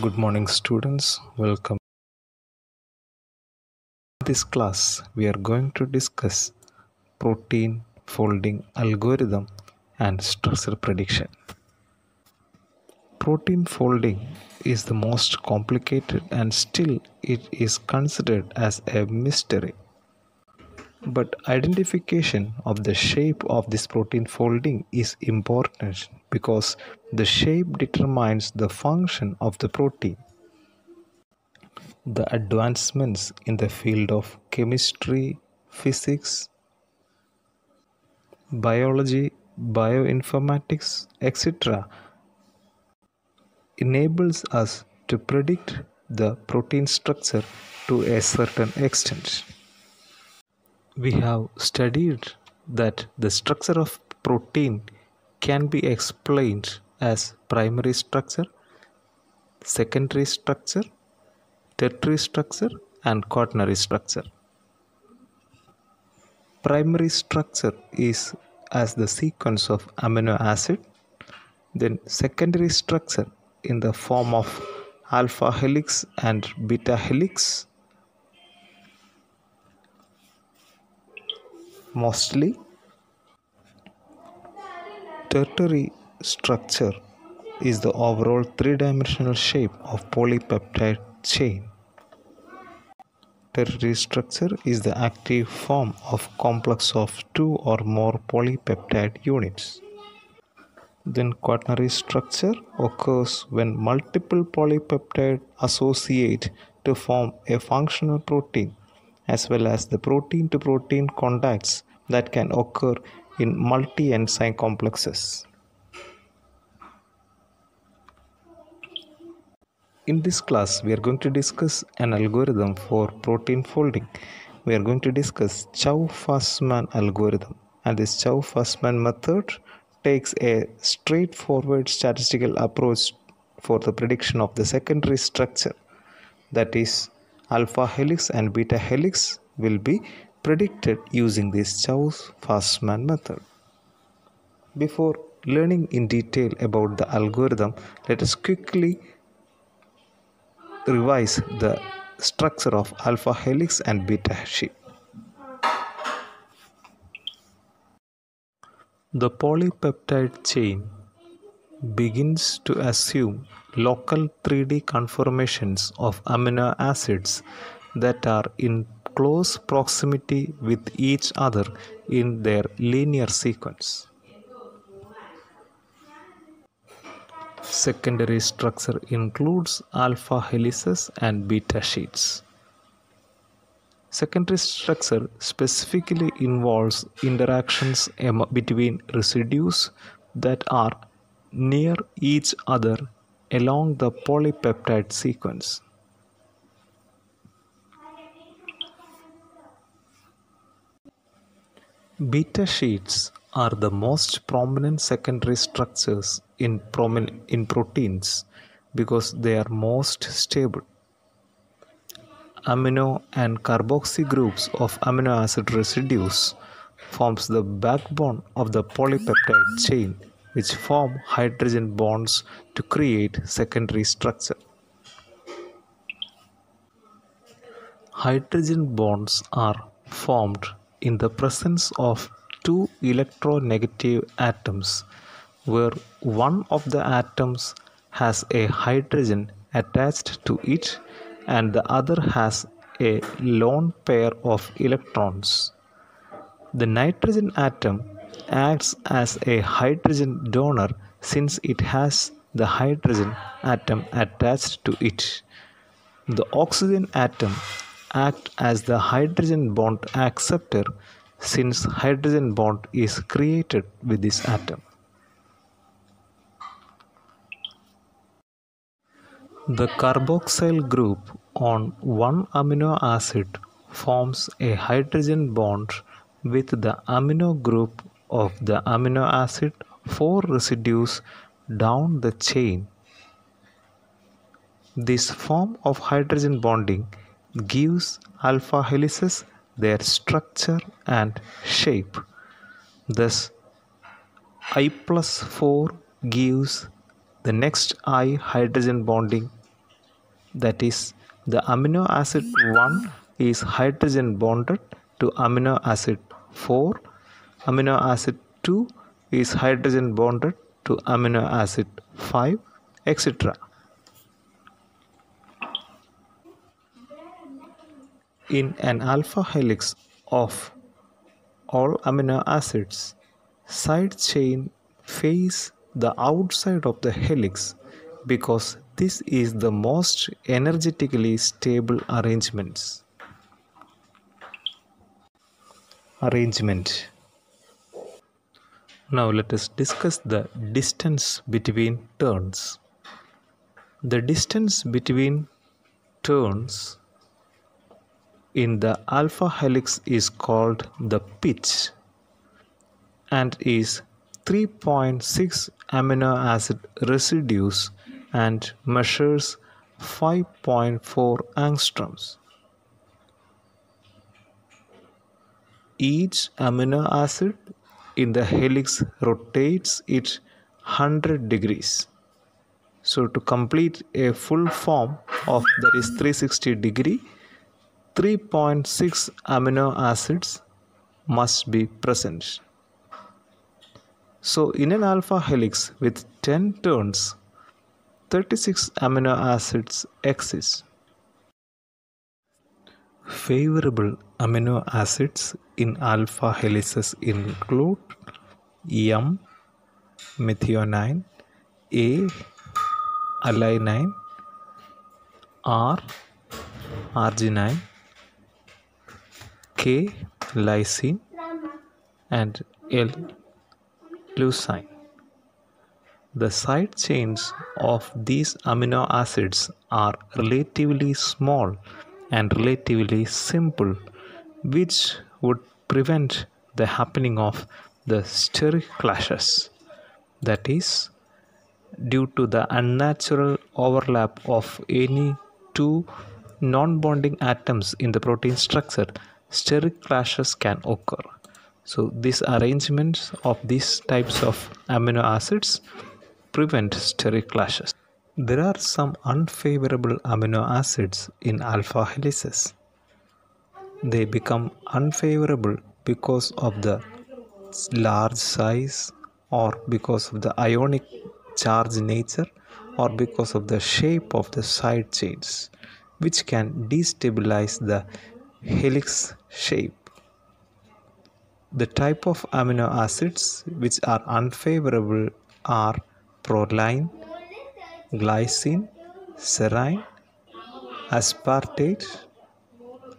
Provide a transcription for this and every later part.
Good morning, students. Welcome. In this class, we are going to discuss protein folding algorithm and structure prediction. Protein folding is the most complicated and still it is considered as a mystery. But identification of the shape of this protein folding is important because the shape determines the function of the protein. The advancements in the field of chemistry, physics, biology, bioinformatics, etc. enables us to predict the protein structure to a certain extent we have studied that the structure of protein can be explained as primary structure, secondary structure, tertiary structure, and quaternary structure. Primary structure is as the sequence of amino acid, then secondary structure in the form of alpha helix and beta helix mostly tertiary structure is the overall three-dimensional shape of polypeptide chain. Tertiary structure is the active form of complex of two or more polypeptide units. Then quaternary structure occurs when multiple polypeptide associate to form a functional protein as well as the protein to protein contacts that can occur in multi enzyme complexes. In this class, we are going to discuss an algorithm for protein folding. We are going to discuss Chou-Fasman algorithm and this Chou-Fasman method takes a straightforward statistical approach for the prediction of the secondary structure that is alpha helix and beta helix will be predicted using this Chou-Fasman method. Before learning in detail about the algorithm, let us quickly revise the structure of alpha helix and beta sheet. The polypeptide chain begins to assume local 3D conformations of amino acids that are in close proximity with each other in their linear sequence. Secondary structure includes alpha helices and beta sheets. Secondary structure specifically involves interactions between residues that are near each other along the polypeptide sequence. Beta sheets are the most prominent secondary structures in, in proteins because they are most stable. Amino and carboxy groups of amino acid residues forms the backbone of the polypeptide chain which form hydrogen bonds to create secondary structure. Hydrogen bonds are formed in the presence of two electronegative atoms where one of the atoms has a hydrogen attached to it and the other has a lone pair of electrons. The nitrogen atom acts as a hydrogen donor since it has the hydrogen atom attached to it. The oxygen atom acts as the hydrogen bond acceptor since hydrogen bond is created with this atom. The carboxyl group on one amino acid forms a hydrogen bond with the amino group of the amino acid 4 residues down the chain. This form of hydrogen bonding gives alpha helices their structure and shape. Thus, I plus 4 gives the next I hydrogen bonding that is the amino acid 1 is hydrogen bonded to amino acid 4 amino acid 2 is hydrogen bonded to amino acid 5 etc in an alpha helix of all amino acids side chain face the outside of the helix because this is the most energetically stable arrangements. Arrangement now let us discuss the distance between turns the distance between turns in the alpha helix is called the pitch and is 3.6 amino acid residues and measures 5.4 angstroms. Each amino acid in the helix rotates it 100 degrees. So to complete a full form of that is 360 degree 3.6 amino acids must be present. So in an alpha helix with 10 turns, 36 amino acids exist. Favorable amino acids in alpha helices include M, methionine, A, alanine, R, arginine, K lysine and L leucine. The side chains of these amino acids are relatively small and relatively simple, which would prevent the happening of the steric clashes. That is, due to the unnatural overlap of any two non bonding atoms in the protein structure, steric clashes can occur. So these arrangements of these types of amino acids prevent steric clashes. There are some unfavorable amino acids in alpha helices. They become unfavorable because of the large size or because of the ionic charge nature or because of the shape of the side chains which can destabilize the helix shape. The type of amino acids which are unfavorable are proline, glycine, serine, aspartate,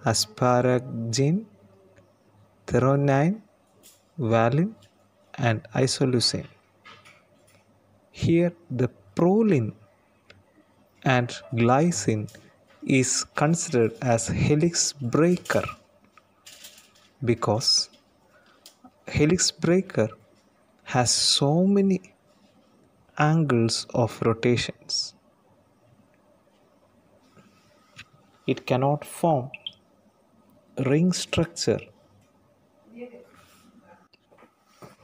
asparagine, threonine, valine, and isoleucine. Here, the proline and glycine is considered as helix breaker because helix breaker has so many angles of rotations it cannot form ring structure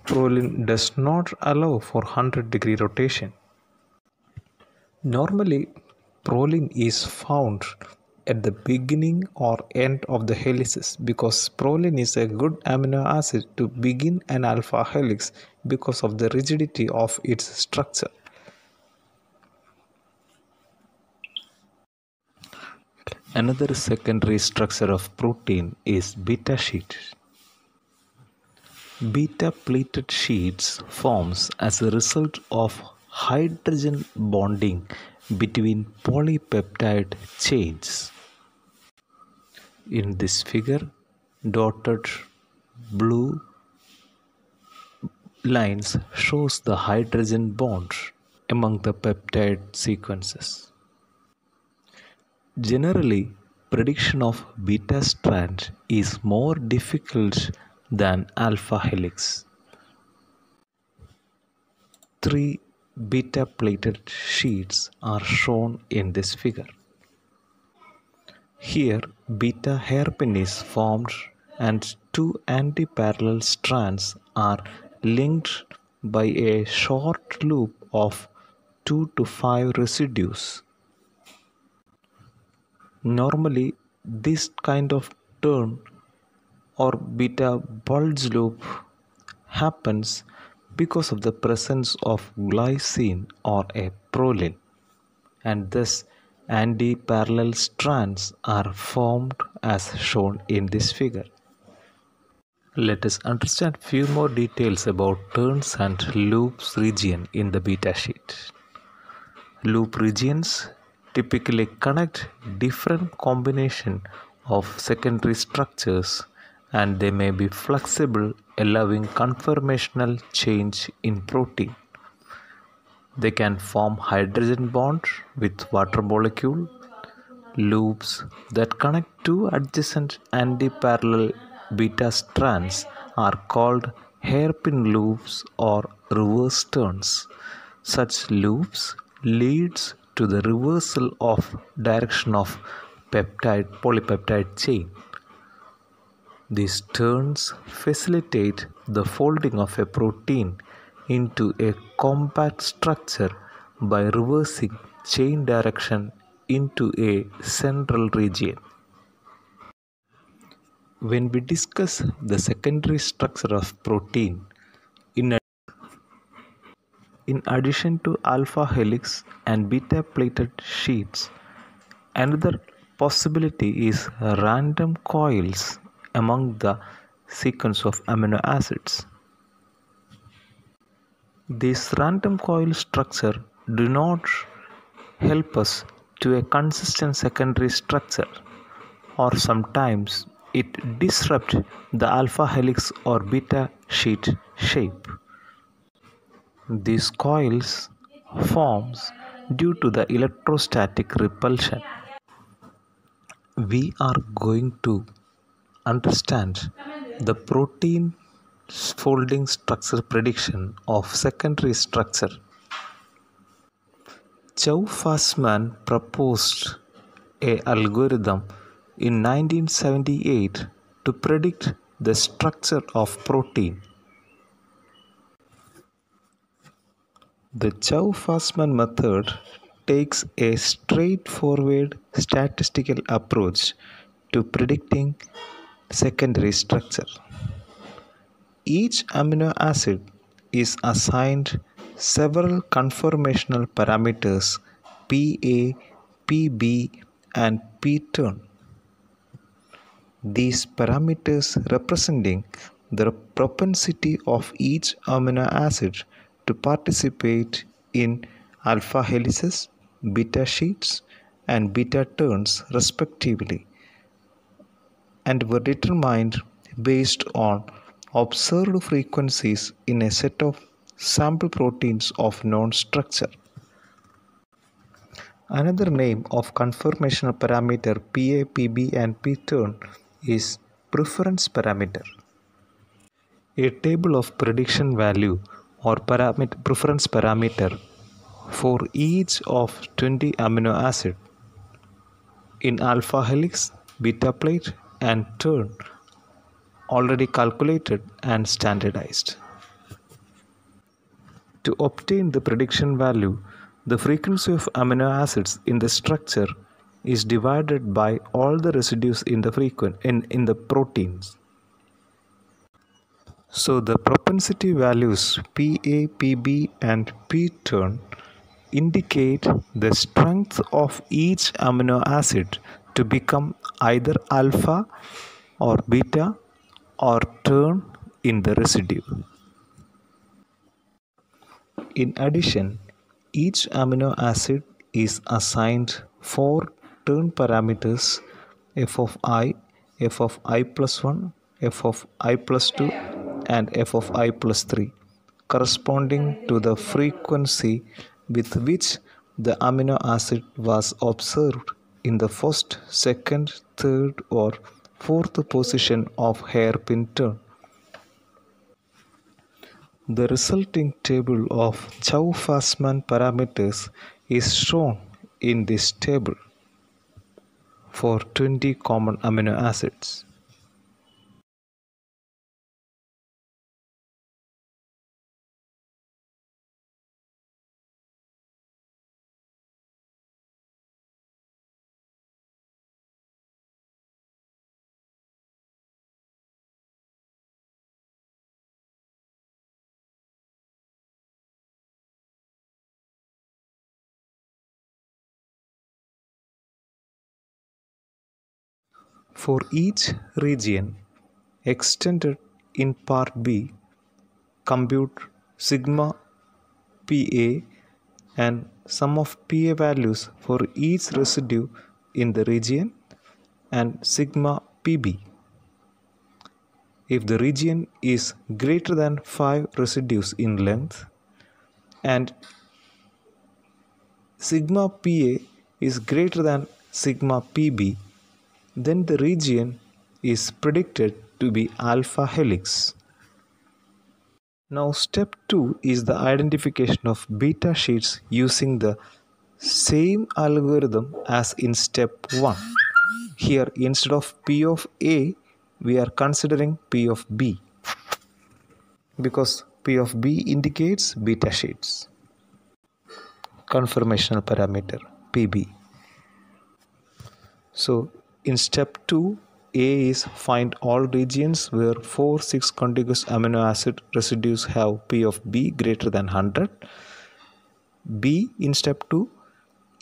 proline does not allow for 100 degree rotation normally proline is found at the beginning or end of the helices because proline is a good amino acid to begin an alpha helix because of the rigidity of its structure. Another secondary structure of protein is beta sheet. Beta pleated sheets forms as a result of hydrogen bonding between polypeptide chains. In this figure, dotted blue lines shows the hydrogen bond among the peptide sequences. Generally, prediction of beta strand is more difficult than alpha helix. Three beta pleated sheets are shown in this figure. Here beta hairpin is formed and two anti-parallel strands are linked by a short loop of 2 to 5 residues. Normally, this kind of turn or beta bulge loop happens because of the presence of glycine or a proline and thus anti-parallel strands are formed as shown in this figure. Let us understand few more details about turns and loops region in the beta sheet. Loop regions typically connect different combination of secondary structures and they may be flexible allowing conformational change in protein. They can form hydrogen bond with water molecule. Loops that connect two adjacent anti-parallel beta strands are called hairpin loops or reverse turns. Such loops leads to the reversal of direction of peptide polypeptide chain. These turns facilitate the folding of a protein into a compact structure by reversing chain direction into a central region. When we discuss the secondary structure of protein, in, in addition to alpha helix and beta pleated sheets, another possibility is random coils among the sequence of amino acids. This random coil structure do not help us to a consistent secondary structure or sometimes it disrupts the alpha helix or beta sheet shape. These coils forms due to the electrostatic repulsion. We are going to understand the protein folding structure prediction of secondary structure. Chou-Fasman proposed a algorithm in 1978 to predict the structure of protein. The Chou-Fasman method takes a straightforward statistical approach to predicting secondary structure. Each amino acid is assigned several conformational parameters PA, PB and PTurn. These parameters representing the propensity of each amino acid to participate in alpha helices, beta sheets and beta turns respectively and were determined based on observed frequencies in a set of sample proteins of known structure. Another name of conformational parameter PA, PB and PTurn is preference parameter. A table of prediction value or parameter, preference parameter for each of 20 amino acid in alpha helix, beta plate and turn already calculated and standardized. To obtain the prediction value, the frequency of amino acids in the structure is divided by all the residues in the frequent in, in the proteins. So the propensity values PA, PB and turn indicate the strength of each amino acid to become either alpha or beta or turn in the residue. In addition, each amino acid is assigned four turn parameters f of i, f of i plus 1, f of i plus 2 and f of i plus 3 corresponding to the frequency with which the amino acid was observed in the first, second, third or fourth position of hairpin turn. The resulting table of Chou-Fasman parameters is shown in this table for 20 common amino acids. For each region extended in part B, compute sigma PA and sum of PA values for each residue in the region and sigma PB. If the region is greater than 5 residues in length and sigma PA is greater than sigma PB, then the region is predicted to be alpha helix. Now step 2 is the identification of beta sheets using the same algorithm as in step 1. Here instead of P of A we are considering P of B because P of B indicates beta sheets. Conformational parameter PB. So in step 2 A is find all regions where 4 6 contiguous amino acid residues have P of B greater than 100. B in step 2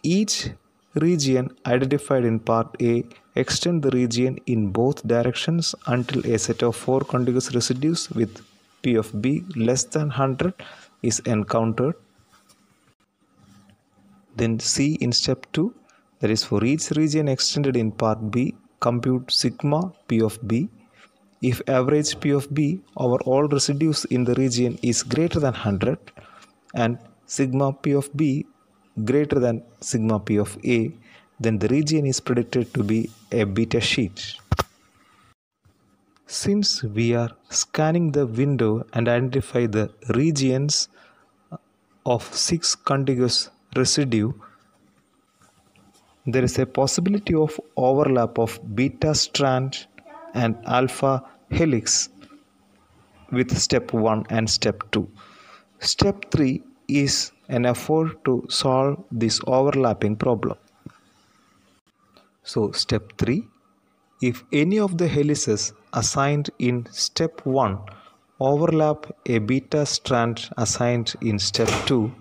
each region identified in part A extend the region in both directions until a set of 4 contiguous residues with P of B less than 100 is encountered. Then C in step 2 that is for each region extended in part B compute sigma P of B. If average P of B over all residues in the region is greater than 100 and sigma P of B greater than sigma P of A then the region is predicted to be a beta sheet. Since we are scanning the window and identify the regions of 6 contiguous residue there is a possibility of overlap of beta strand and alpha helix with step 1 and step 2. Step 3 is an effort to solve this overlapping problem. So step 3 if any of the helices assigned in step 1 overlap a beta strand assigned in step 2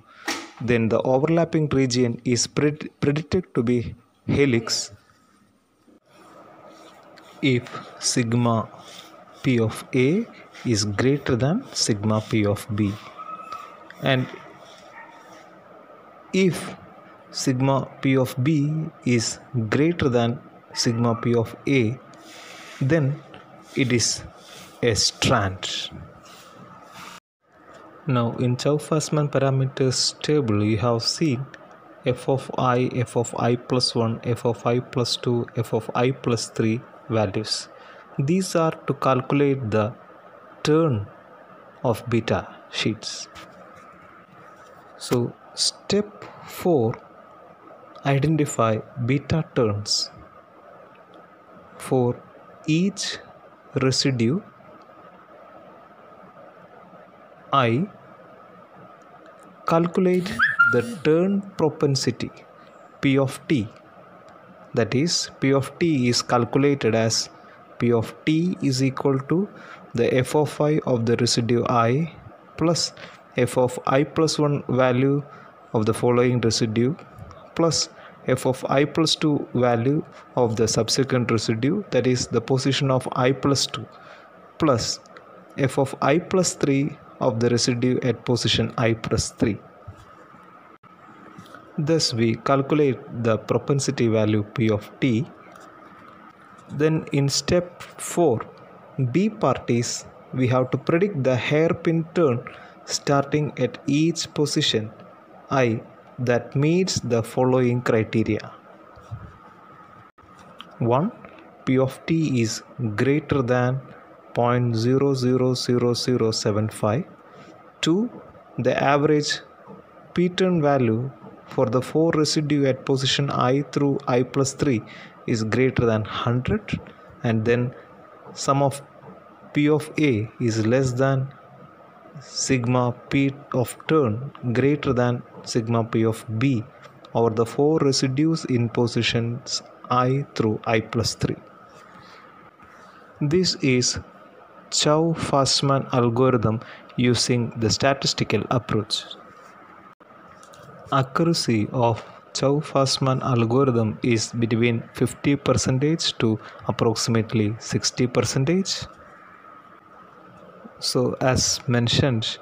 then the overlapping region is pred predicted to be helix if sigma p of A is greater than sigma p of B and if sigma p of B is greater than sigma p of A then it is a strand. Now in Chou-Fasman parameters table you have seen f of i, f of i plus 1, f of i plus 2, f of i plus 3 values. These are to calculate the turn of beta sheets. So step 4 identify beta turns for each residue I calculate the turn propensity P of t. That is P of t is calculated as P of t is equal to the f of i of the residue i plus f of i plus 1 value of the following residue plus f of i plus 2 value of the subsequent residue that is the position of i plus 2 plus f of i plus 3 of the residue at position i plus 3. Thus we calculate the propensity value p of t. Then in step 4 B part is we have to predict the hairpin turn starting at each position i that meets the following criteria. 1. P of t is greater than 0.000075 2 the average p turn value for the four residue at position i through i plus 3 is greater than 100 and then sum of p of a is less than sigma p of turn greater than sigma p of b over the four residues in positions i through i plus 3 this is Chou-Fasman algorithm using the statistical approach. Accuracy of Chou-Fasman algorithm is between 50% to approximately 60%. So as mentioned,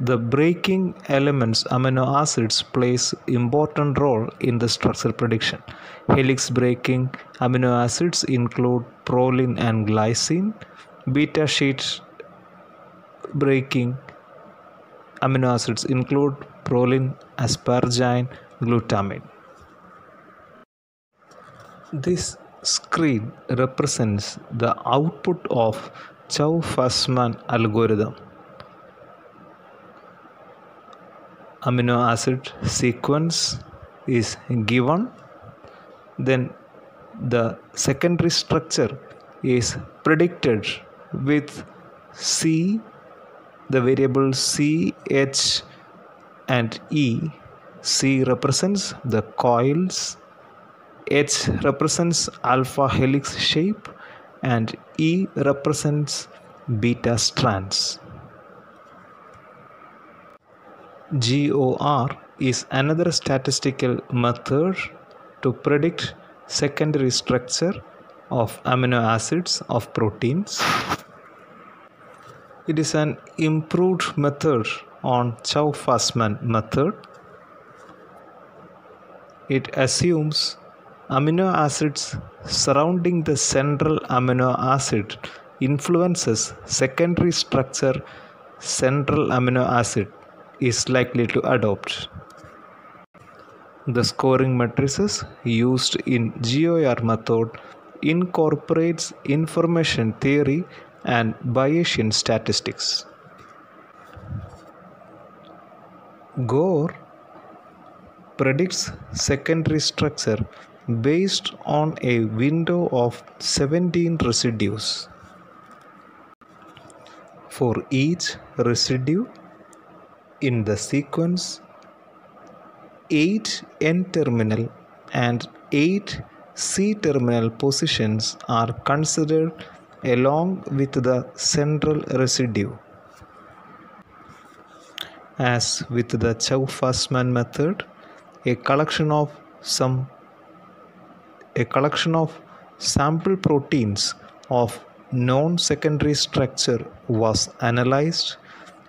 the breaking elements amino acids plays important role in the structure prediction. Helix breaking amino acids include proline and glycine. Beta sheet breaking amino acids include proline, asparagine, glutamine. This screen represents the output of Chou-Fasman algorithm. Amino acid sequence is given then the secondary structure is predicted with C the variable C, H and E. C represents the coils, H represents alpha helix shape and E represents beta strands. GOR is another statistical method to predict secondary structure of amino acids of proteins. It is an improved method on Chou-Fasman method. It assumes amino acids surrounding the central amino acid influences secondary structure central amino acid is likely to adopt. The scoring matrices used in GOR method incorporates information theory and Bayesian statistics. GOR predicts secondary structure based on a window of 17 residues. For each residue in the sequence, 8 N terminal and 8 C terminal positions are considered along with the central residue. As with the Chou-Fasman method, a collection of some a collection of sample proteins of non-secondary structure was analyzed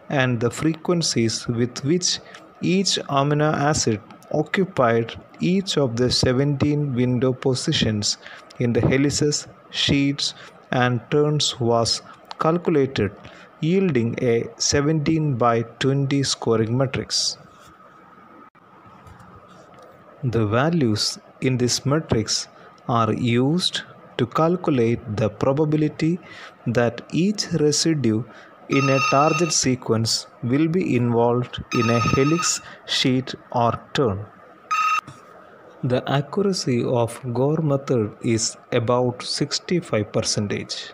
and the frequencies with which each amino acid occupied each of the 17 window positions in the helices, sheets and turns was calculated yielding a 17 by 20 scoring matrix. The values in this matrix are used to calculate the probability that each residue in a target sequence will be involved in a helix, sheet or turn. The accuracy of GOR method is about 65 percent.